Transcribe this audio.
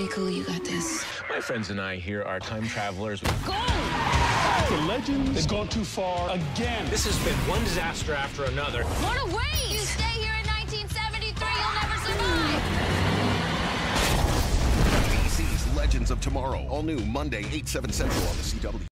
Be cool, you got this. My friends and I here are time travelers. Go! The legend has gone too far again. This has been one disaster after another. Run away! You stay here in 1973, you'll never survive! DC's Legends of Tomorrow. All new Monday, 8, 7 central on the CW.